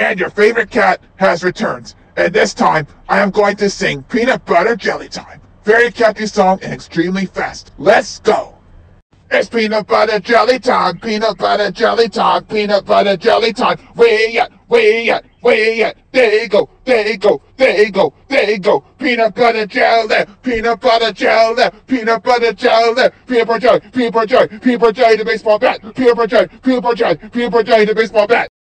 And your favorite cat has returned. And this time, I am going to sing Peanut Butter Jelly Time. Very catchy song and extremely fast. Let's go! It's peanut butter jelly time, peanut butter jelly time, peanut butter jelly time. Way at, way at, way at. There you go, there you go, there you go, there you go. Peanut butter jelly, peanut butter jelly, peanut butter jelly, peanut butter jelly, peanut butter jelly, peanut butter jelly, the baseball bat, peanut butter jelly, peanut butter jelly, peanut butter jelly, the baseball bat.